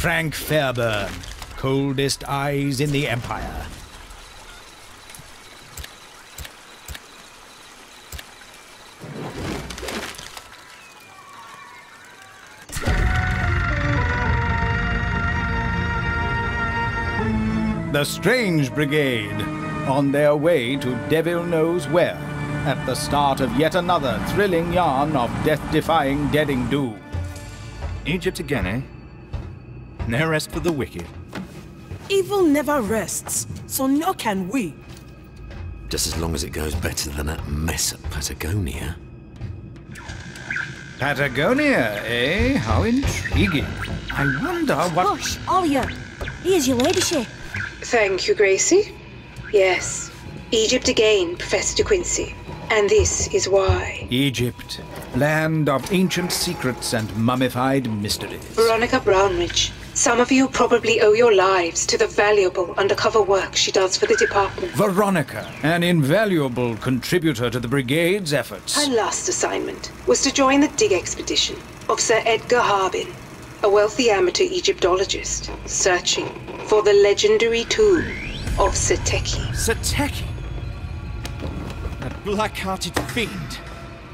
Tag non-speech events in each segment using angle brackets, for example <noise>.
Frank Fairburne, coldest eyes in the Empire. The Strange Brigade, on their way to devil knows where, at the start of yet another thrilling yarn of death-defying deading doom. Egypt again, eh? No rest for the wicked. Evil never rests, so nor can we. Just as long as it goes better than that mess at Patagonia. Patagonia, eh? How intriguing. I wonder what... Hush, Alia. Here's your ladyship. Thank you, Gracie. Yes, Egypt again, Professor De Quincy. And this is why. Egypt, land of ancient secrets and mummified mysteries. Veronica Brownridge, some of you probably owe your lives to the valuable undercover work she does for the department. Veronica, an invaluable contributor to the brigade's efforts. Her last assignment was to join the dig expedition of Sir Edgar Harbin, a wealthy amateur Egyptologist, searching for the legendary tomb of Seteki. Sateki! That black-hearted fiend.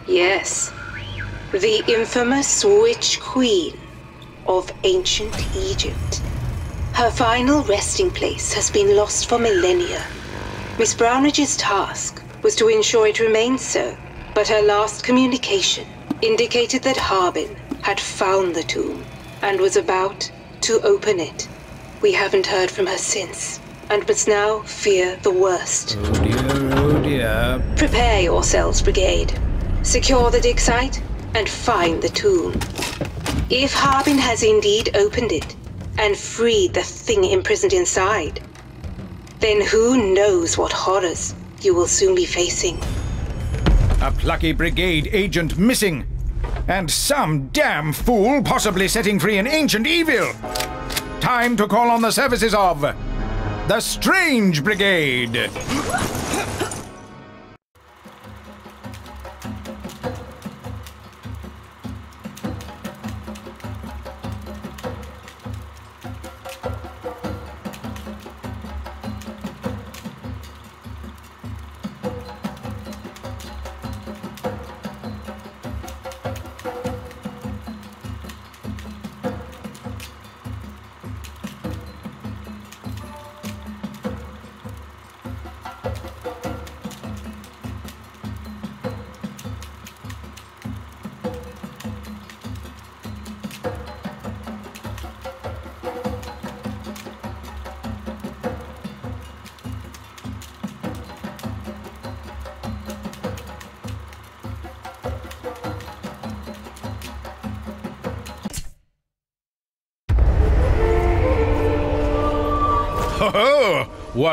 Yes, the infamous Witch Queen of ancient Egypt. Her final resting place has been lost for millennia. Miss Brownridge's task was to ensure it remains so, but her last communication indicated that Harbin had found the tomb and was about to open it. We haven't heard from her since, and must now fear the worst. Oh dear, oh dear. Prepare yourselves, Brigade. Secure the dig site and find the tomb. If Harbin has indeed opened it and freed the thing imprisoned inside, then who knows what horrors you will soon be facing. A plucky brigade agent missing. And some damn fool possibly setting free an ancient evil. Time to call on the services of the Strange Brigade.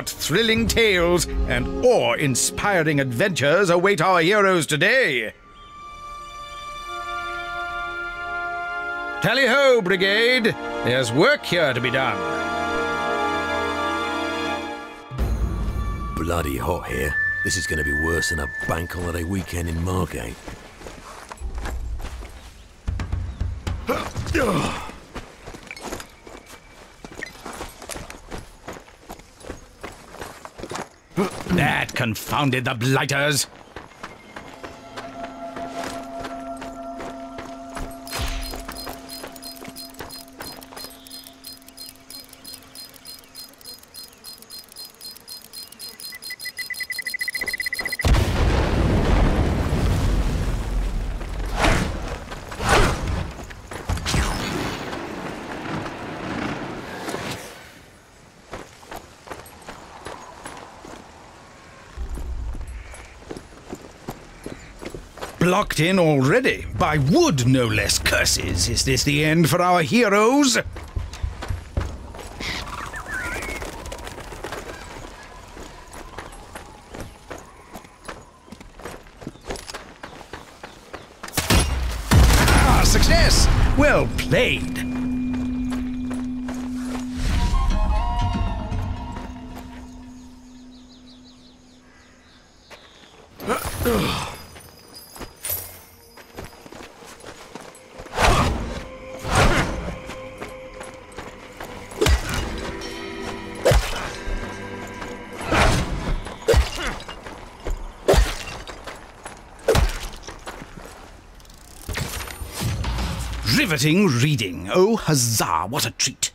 What thrilling tales and awe inspiring adventures await our heroes today! Tally ho, Brigade! There's work here to be done. Bloody hot here. This is going to be worse than a bank holiday weekend in Margate. Confounded the blighters! Blocked in already, by wood no less curses. Is this the end for our heroes? Riveting reading. Oh, huzzah, what a treat.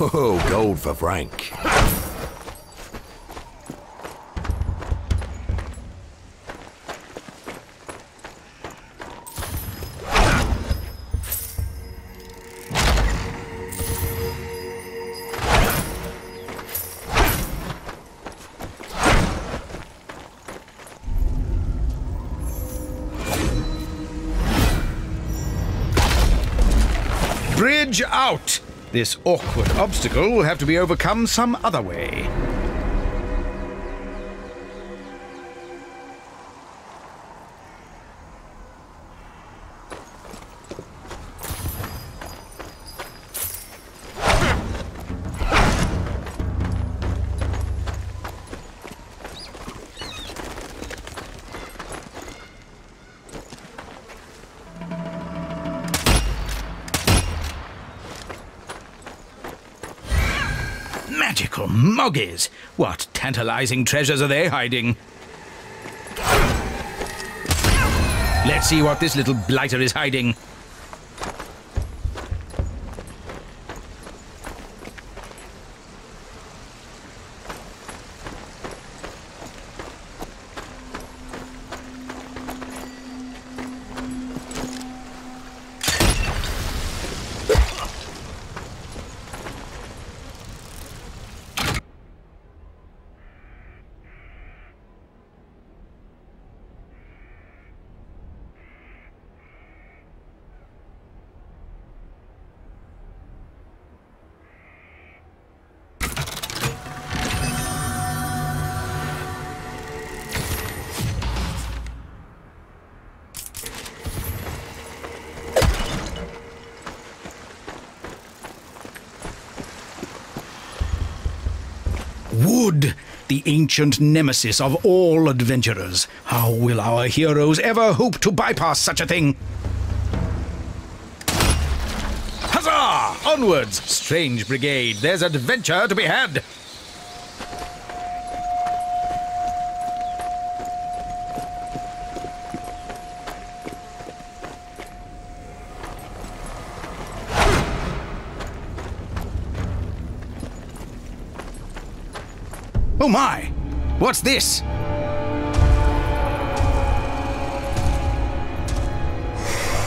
Oh, gold for Frank. This awkward obstacle will have to be overcome some other way. Moggies! What tantalizing treasures are they hiding? Let's see what this little blighter is hiding. Ancient nemesis of all adventurers. How will our heroes ever hope to bypass such a thing? Huzzah! Onwards, strange brigade. There's adventure to be had. Oh my! What's this?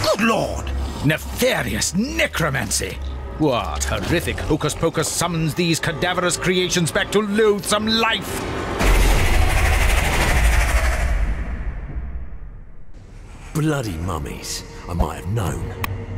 Good lord! Nefarious necromancy! What horrific hocus pocus summons these cadaverous creations back to loathsome life? Bloody mummies. I might have known.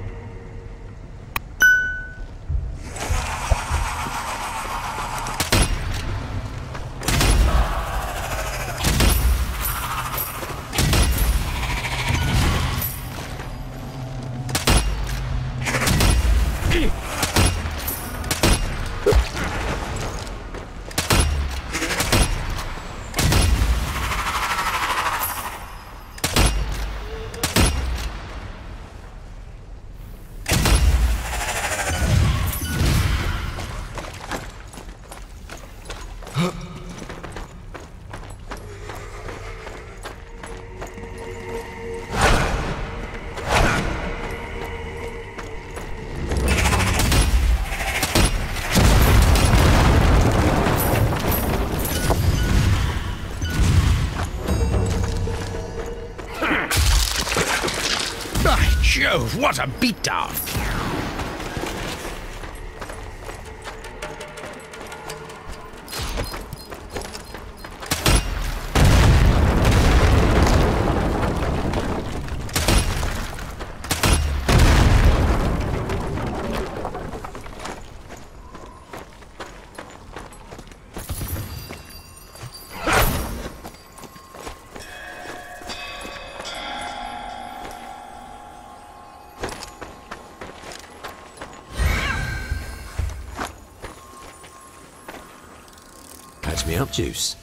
Juice.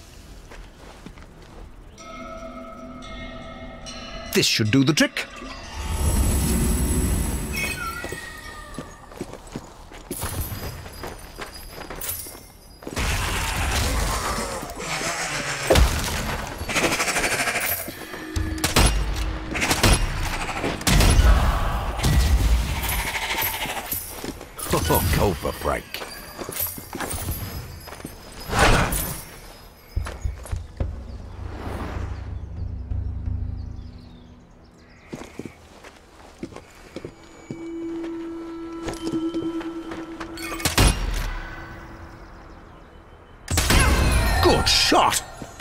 This should do the trick. Oh, go for Frank.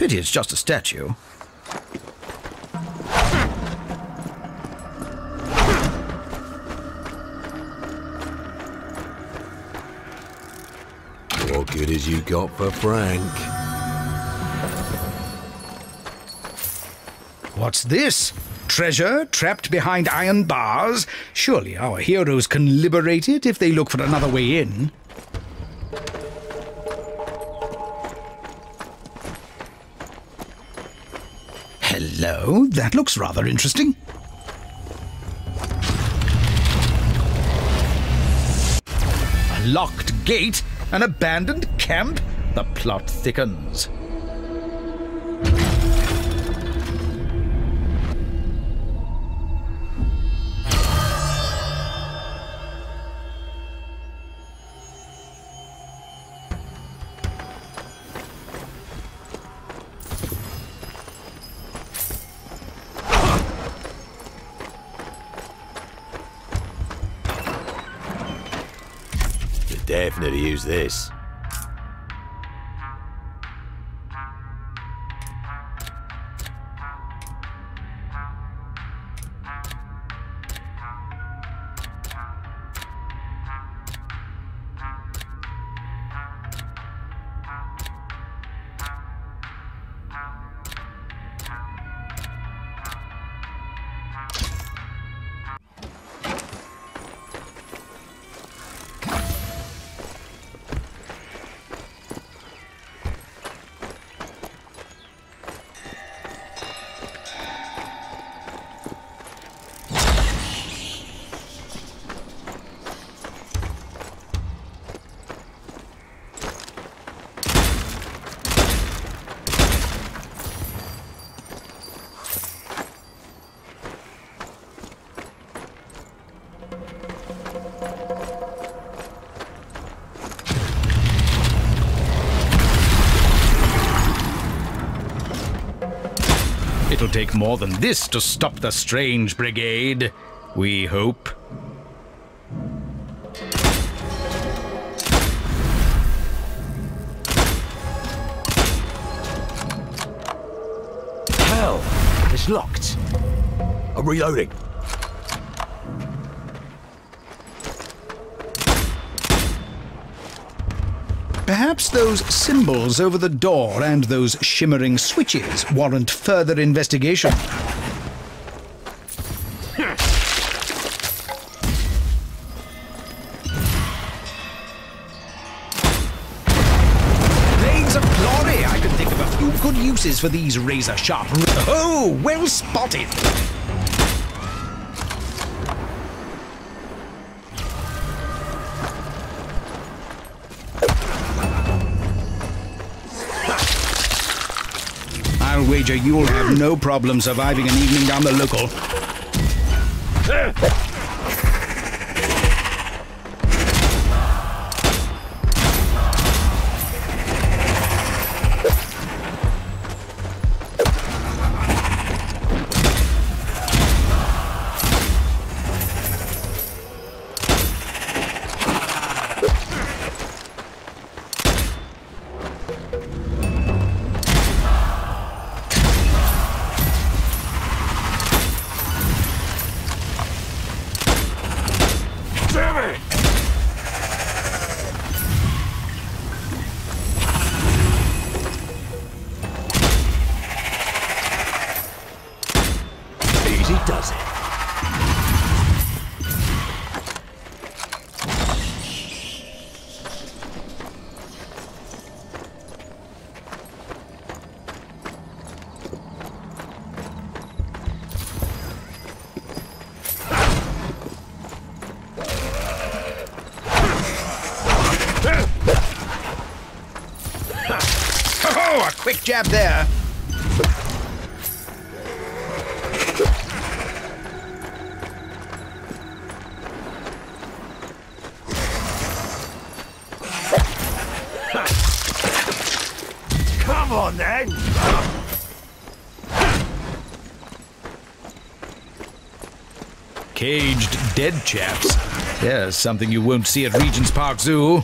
Pity it's just a statue. What good has you got for Frank? What's this? Treasure trapped behind iron bars? Surely our heroes can liberate it if they look for another way in. That looks rather interesting. A locked gate? An abandoned camp? The plot thickens. ustedes. Take more than this to stop the strange brigade. We hope. Hell! It's locked. I'm reloading. Perhaps those symbols over the door and those shimmering switches warrant further investigation. Blades of glory! I can think of a few good uses for these razor sharp. Oh, well spotted! You'll have no problem surviving an evening down the local. there. Come on then! Caged dead chaps. There's something you won't see at Regent's Park Zoo.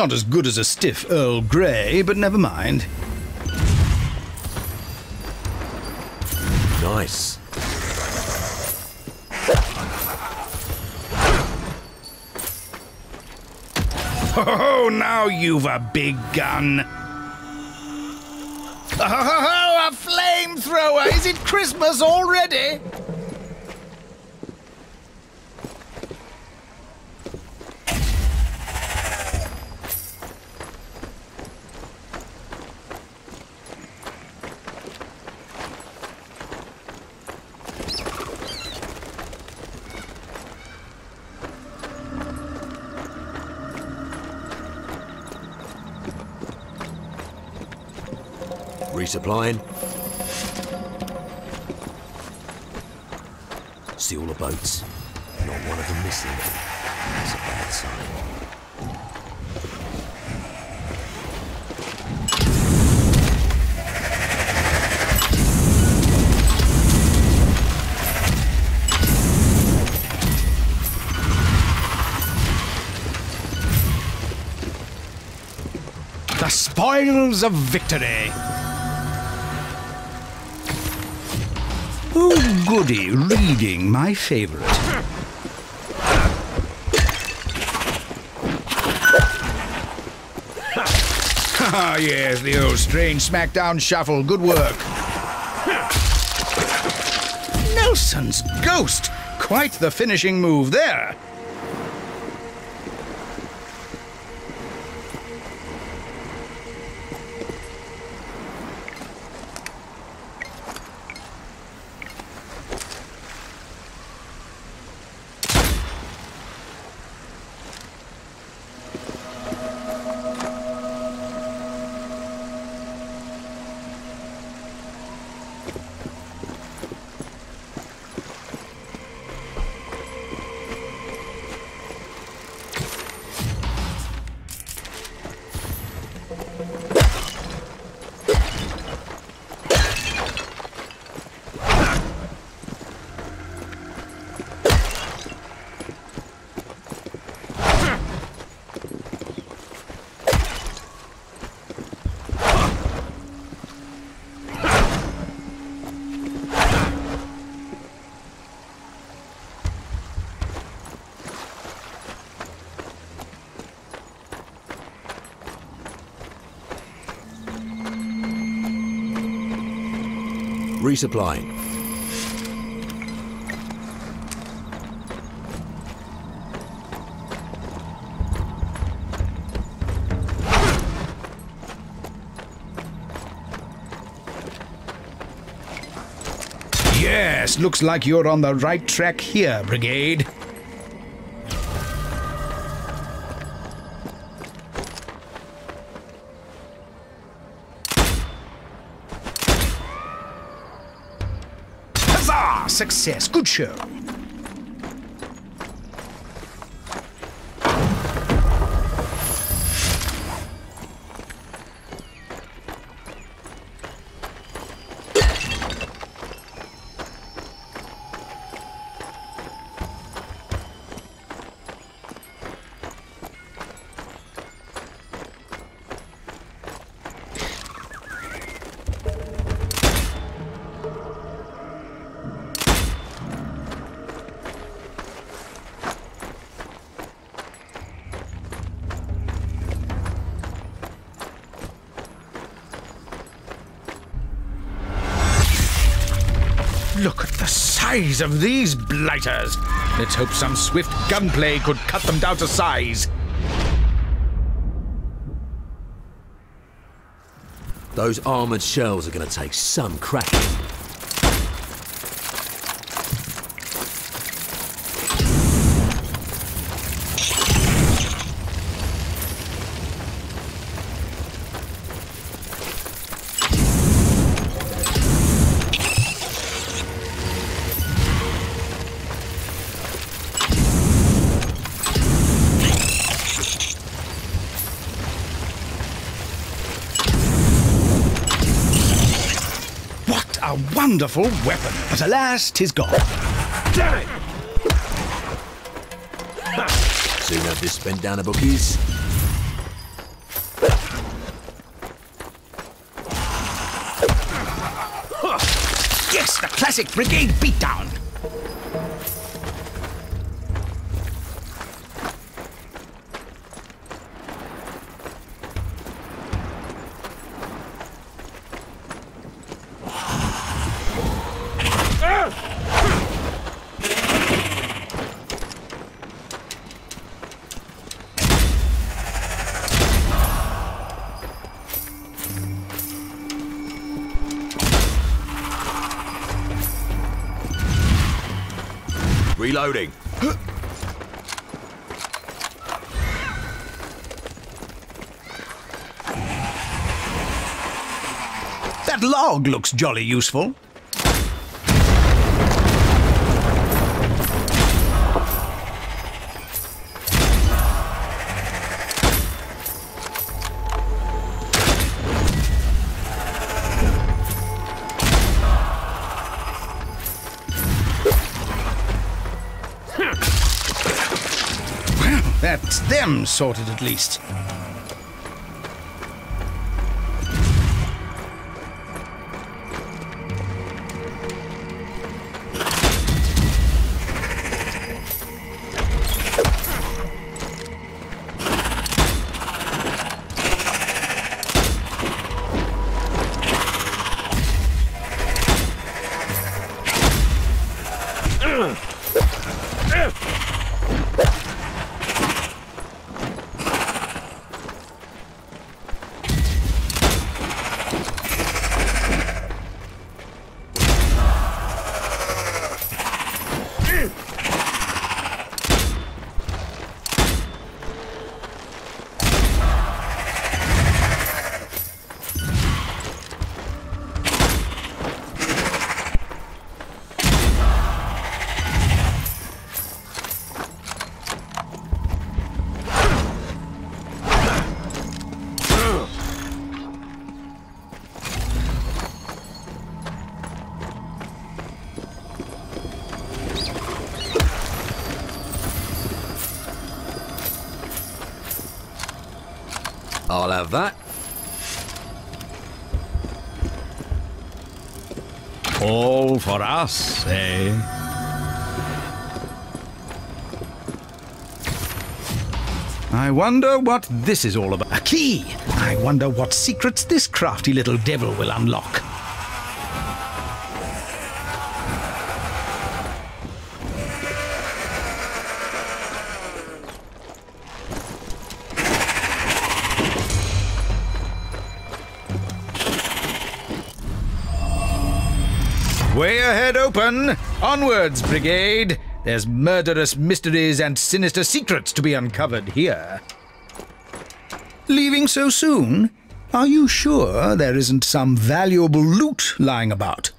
Not as good as a stiff Earl Grey, but never mind. Nice. Oh, now you've a big gun. Oh, a flamethrower! Is it Christmas already? Resupplying. See all the boats. Not one of them missing. That's a bad sign. The spoils of victory. Goody, reading, my favorite. Ah, yes, the old strange smackdown shuffle. Good work. Nelson's ghost. Quite the finishing move there. Resupplying. Yes, looks like you're on the right track here, Brigade. Show. Size of these blighters! Let's hope some swift gunplay could cut them down to size. Those armoured shells are going to take some cracking. Wonderful weapon! But alas, 'tis gone. Damn it! Soon have this spent down the bookies. Yes, the classic brigade beatdown! Reloading. That log looks jolly useful. Them sorted at least. I'll have that. All for us, eh? I wonder what this is all about. A key! I wonder what secrets this crafty little devil will unlock. Way ahead open! Onwards, brigade! There's murderous mysteries and sinister secrets to be uncovered here. Leaving so soon? Are you sure there isn't some valuable loot lying about?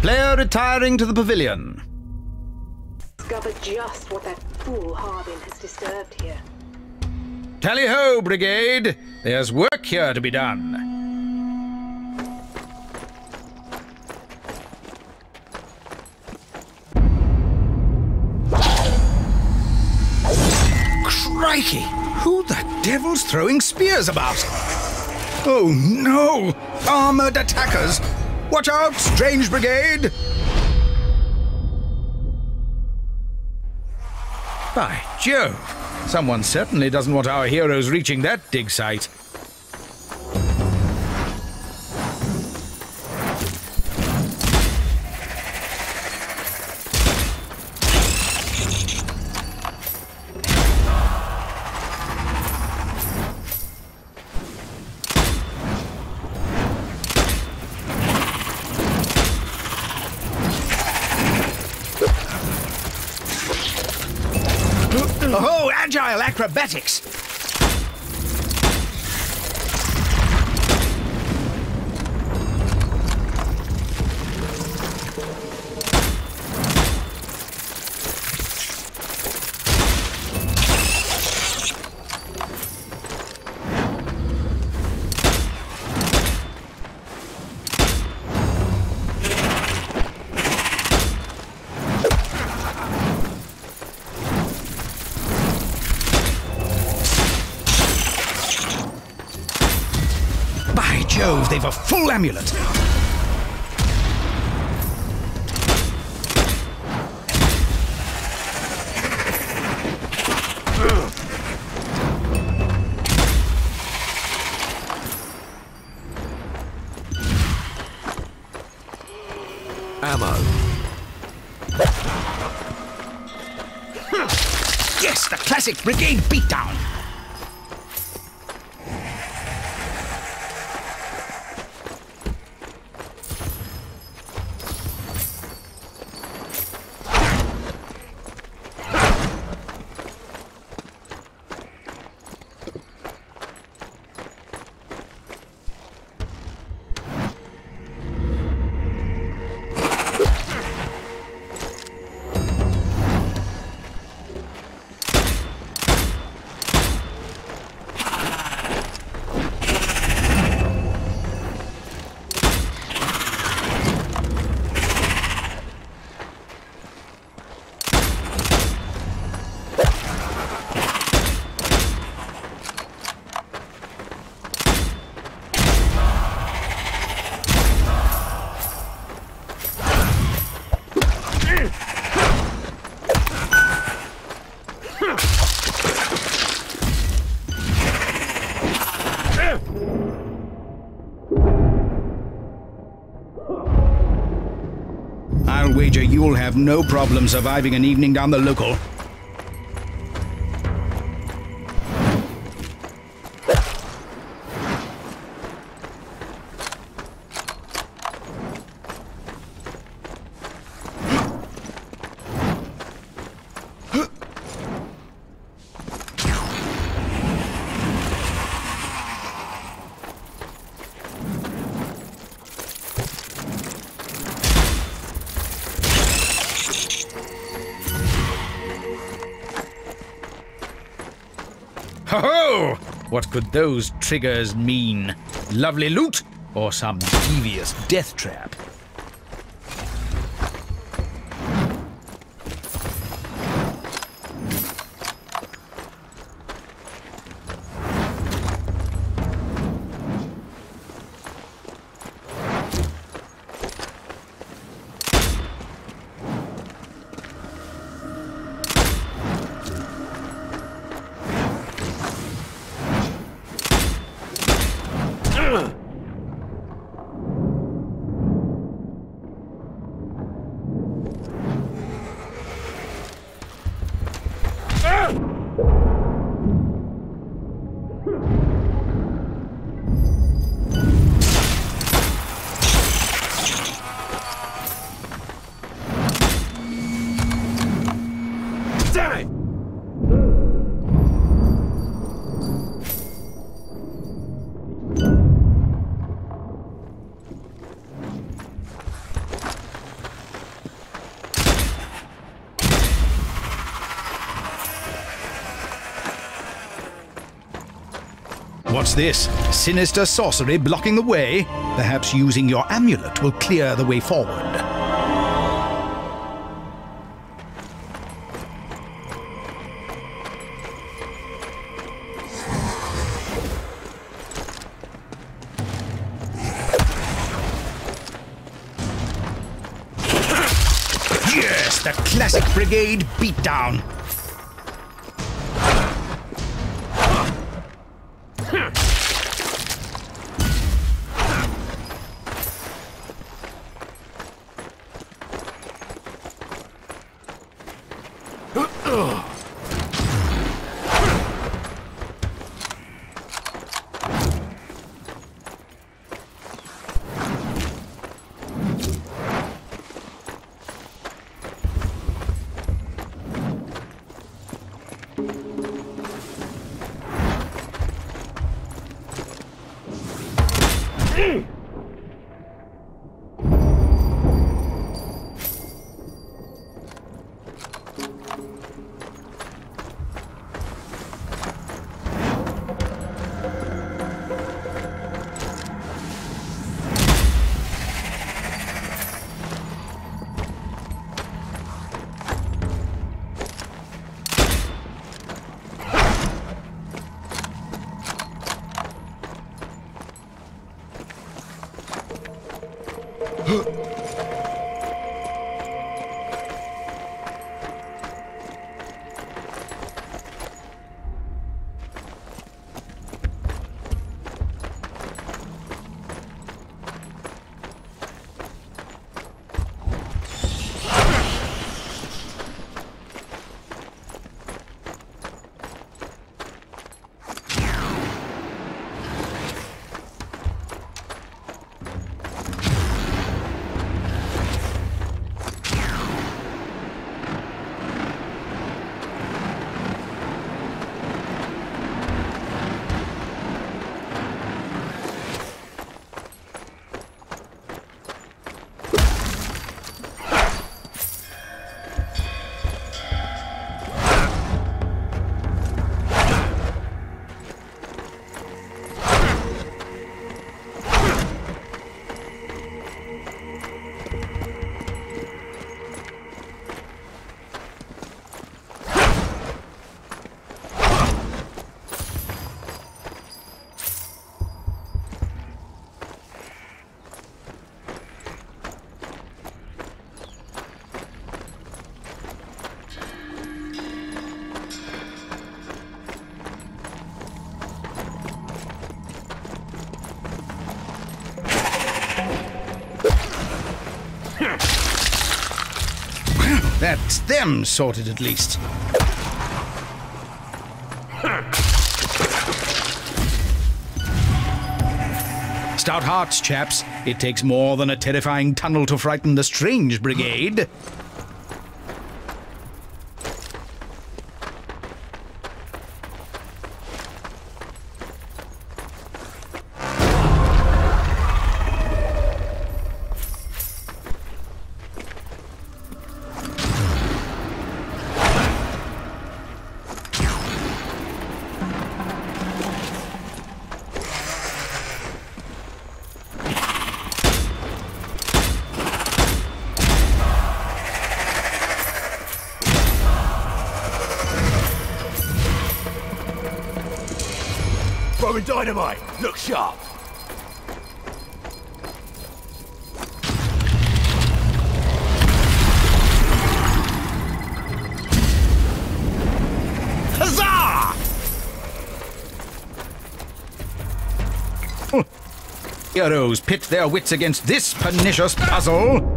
Player retiring to the pavilion. Discover just what that fool Harbin has disturbed here. Tally ho, brigade! There's work here to be done. Crikey! Who the devil's throwing spears about? Oh no! Armored attackers! Watch out, strange brigade! By Jove! Someone certainly doesn't want our heroes reaching that dig site. Acrobatics! Amulet. Ammo. Yes, the classic brigade beatdown. You'll have no problem surviving an evening down the local. What could those triggers mean? Lovely loot or some devious death trap? What's this? Sinister sorcery blocking the way? Perhaps using your amulet will clear the way forward. Yes, the classic brigade beatdown. Them sorted at least. Stout hearts, chaps. It takes more than a terrifying tunnel to frighten the Strange Brigade. Throwing dynamite! Look sharp! Huzzah! Heroes pit their wits against this pernicious puzzle.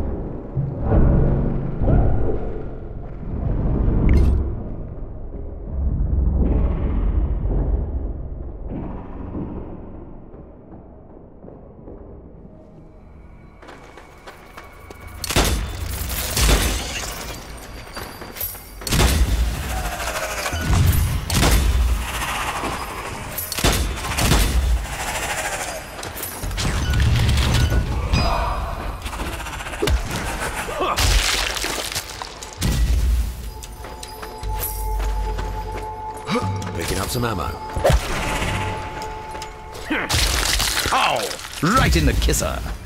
Right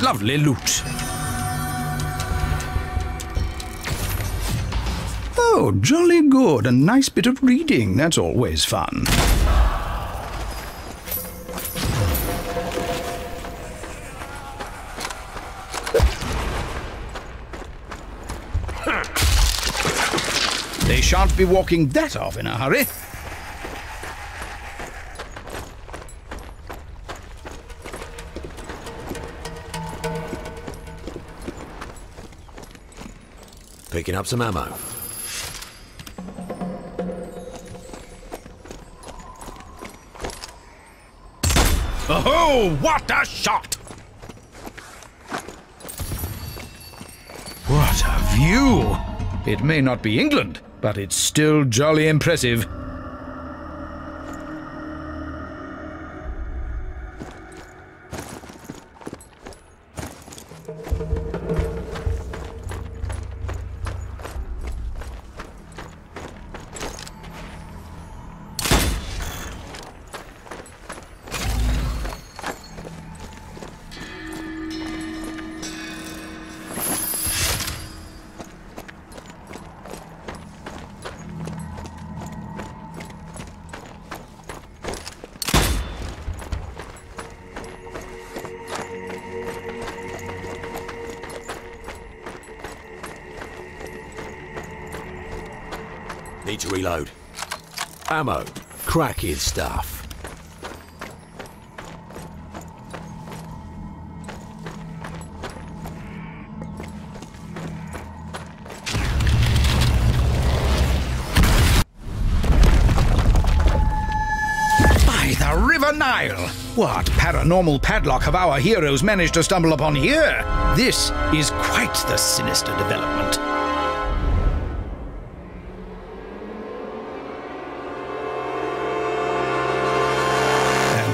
lovely loot. Oh, jolly good. A nice bit of reading. That's always fun. They shan't be walking that off in a hurry. Up some ammo. Oh, what a shot! What a view! It may not be England, but it's still jolly impressive. Cracking stuff. By the River Nile! What paranormal padlock have our heroes managed to stumble upon here? This is quite the sinister development.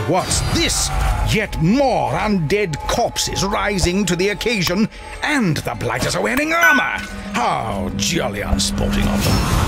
What's this? Yet more undead corpses rising to the occasion, and the blighters are wearing armor! How jolly unsporting of them!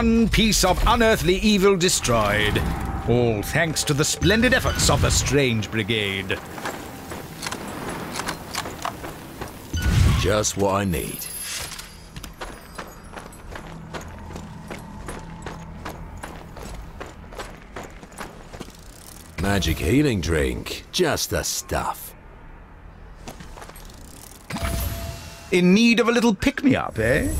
One piece of unearthly evil destroyed. All thanks to the splendid efforts of the Strange Brigade. Just what I need. Magic healing drink. Just the stuff. In need of a little pick me up, eh?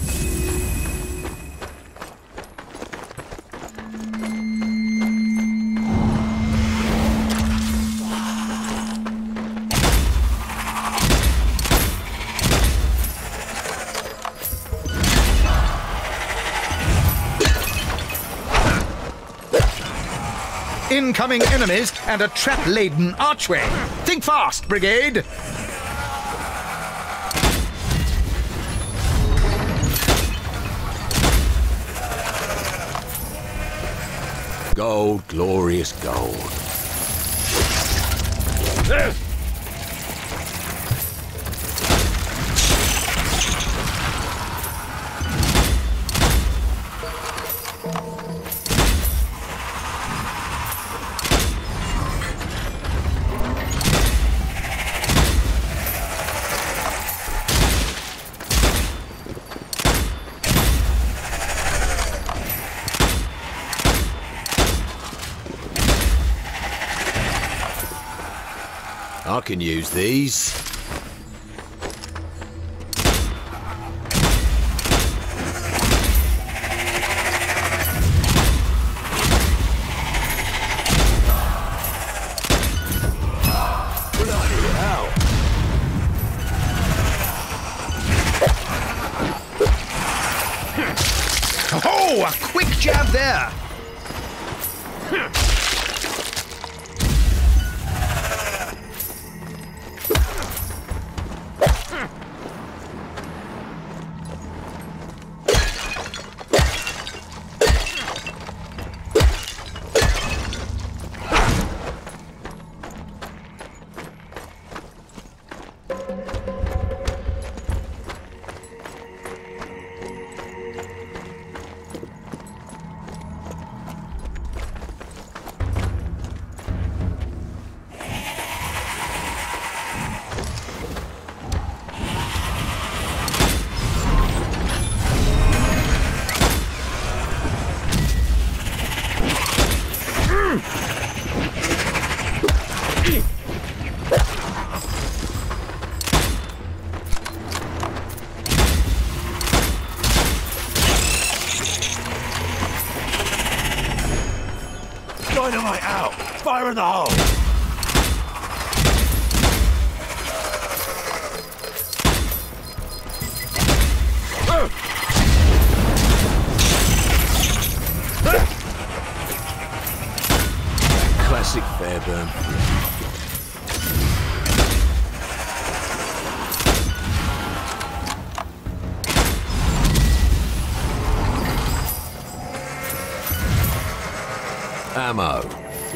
Incoming enemies and a trap-laden archway. Think fast, Brigade! Gold, glorious gold. I these. Fire the hole!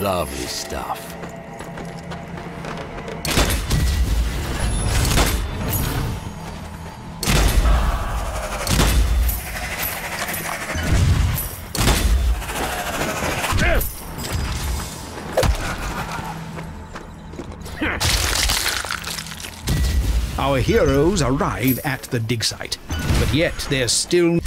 Lovely stuff. Our heroes arrive at the dig site, but yet they're still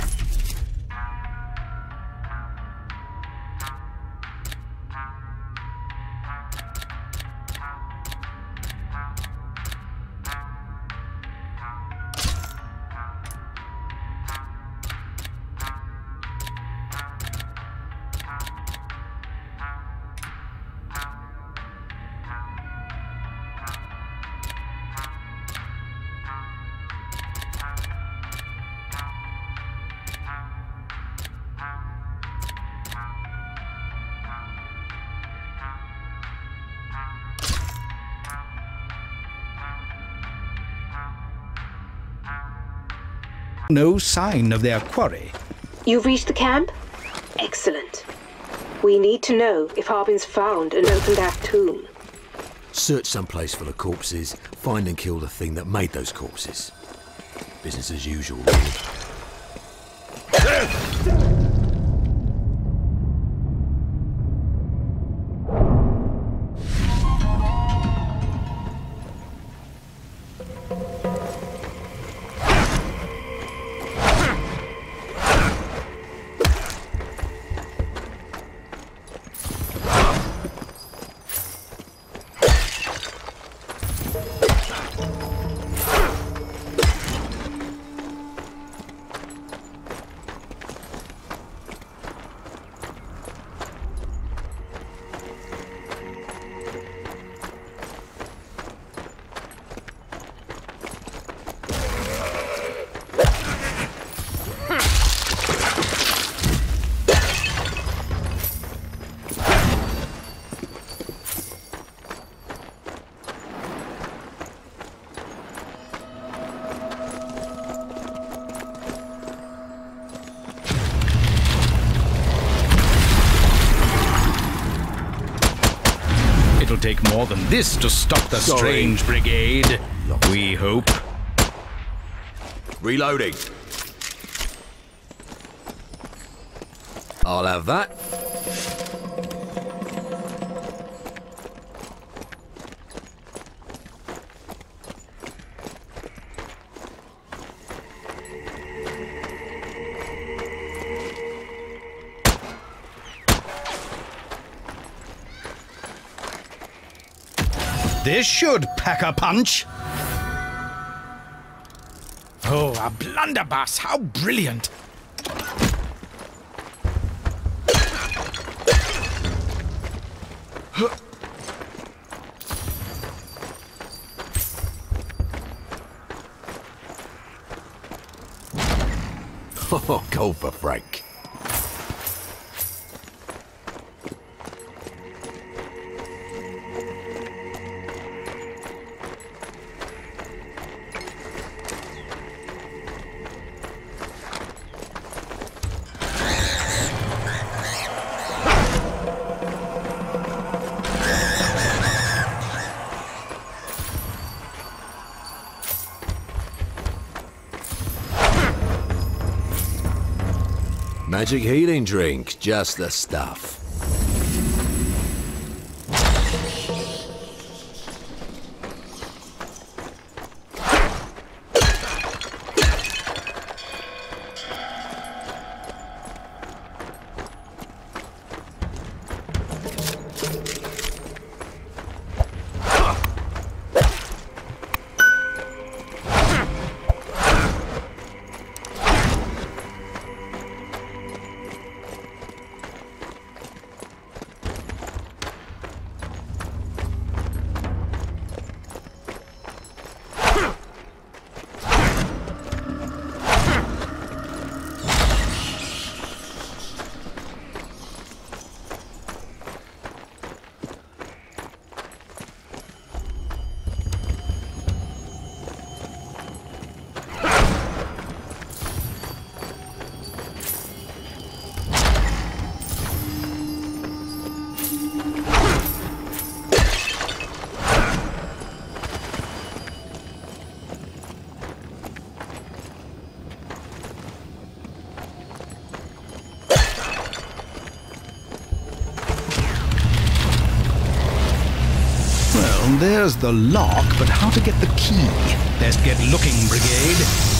no sign of their quarry. You've reached the camp? Excellent. We need to know if Harbin's found and opened that tomb. Search someplace full of corpses, find and kill the thing that made those corpses. Business as usual, really. <laughs> take more than this to stop the Sorry. strange brigade. We hope. Reloading. I'll have that. This should pack a punch. Oh, a blunderbuss! How brilliant! <laughs> Oh, go for Frank. Magic healing drink, just the stuff. There's the lock, but how to get the key? Best get looking, Brigade.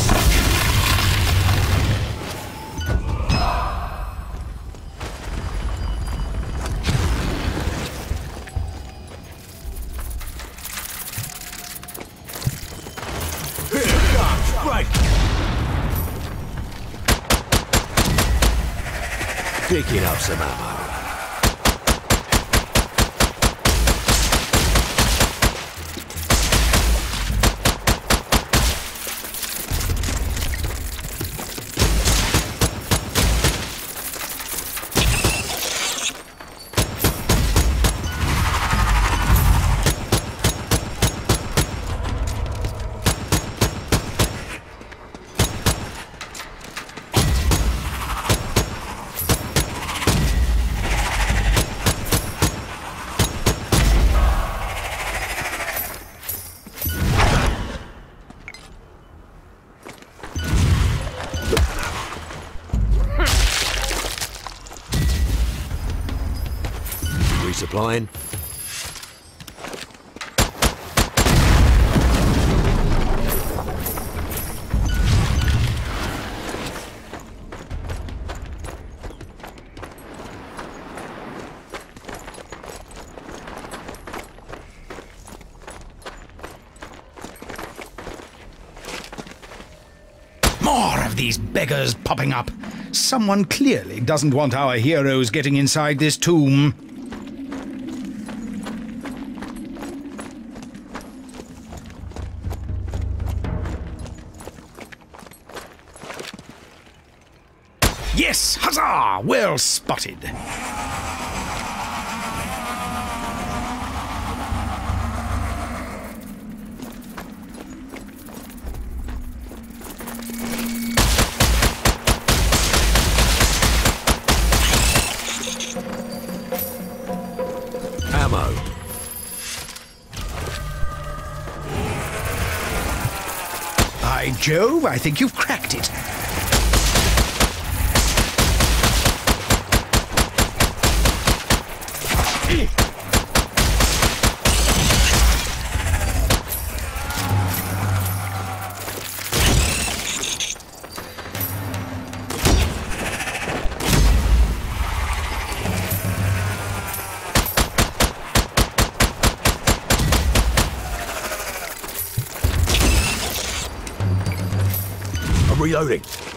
More of these beggars popping up. Someone clearly doesn't want our heroes getting inside this tomb. spotted. By Jove, I think you've I'm reloading.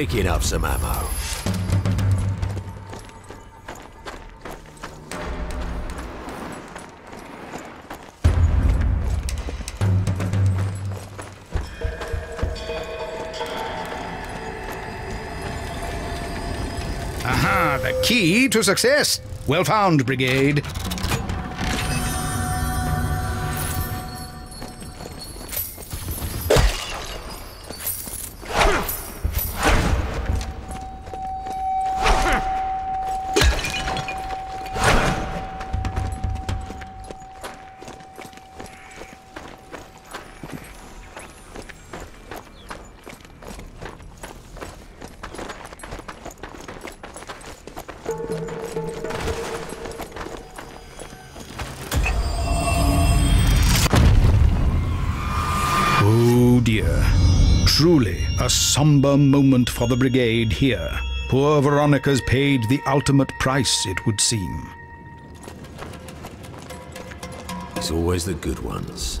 Picking up some ammo. Aha, the key to success. Well found, Brigade. Oh dear. Truly a somber moment for the brigade here. Poor Veronica's paid the ultimate price, it would seem. It's always the good ones.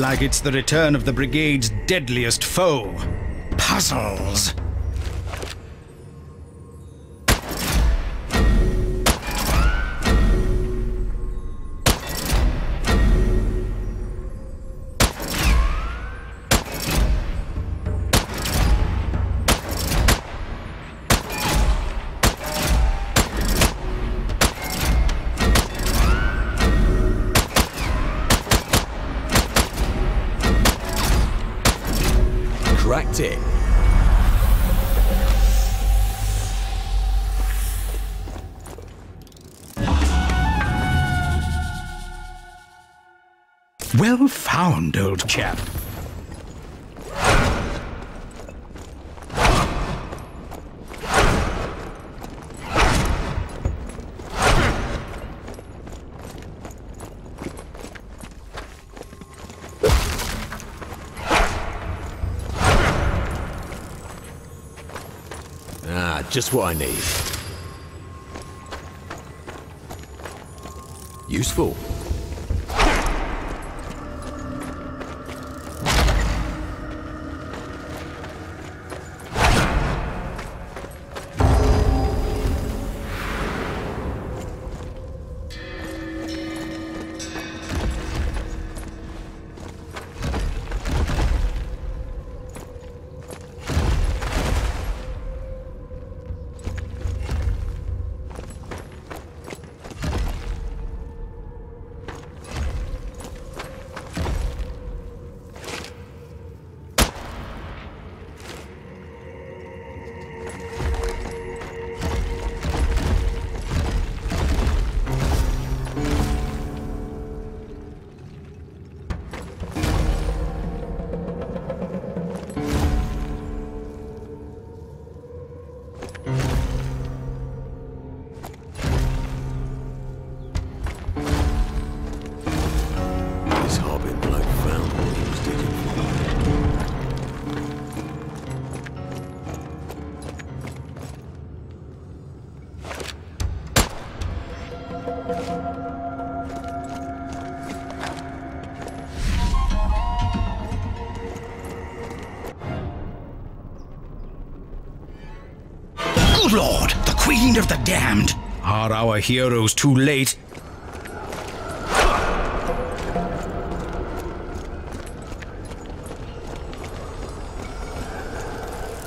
Like it's the return of the brigade's deadliest foe. Puzzles. Well found, old chap. Ah, just what I need. Useful. Our heroes too late?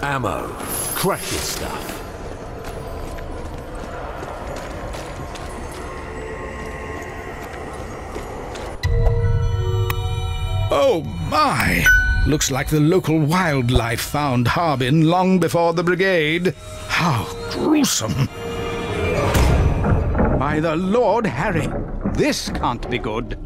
Ammo. Cracking stuff. Oh my! Looks like the local wildlife found Harbin long before the brigade. How gruesome! By the Lord Harry, this can't be good.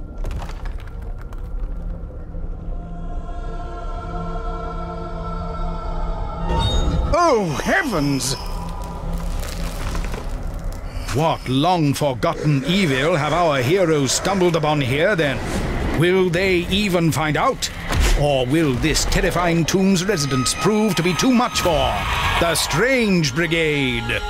Oh, heavens! What long forgotten evil have our heroes stumbled upon here then? Will they even find out? Or will this terrifying tomb's residents prove to be too much for the Strange Brigade?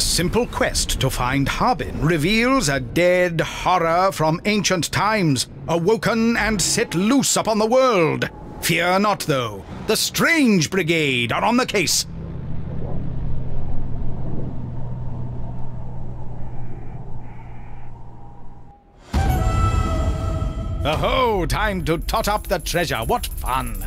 Simple quest to find Harbin reveals a dead horror from ancient times, awoken and set loose upon the world. Fear not, though. The Strange Brigade are on the case. Aho, time to tot up the treasure. What fun!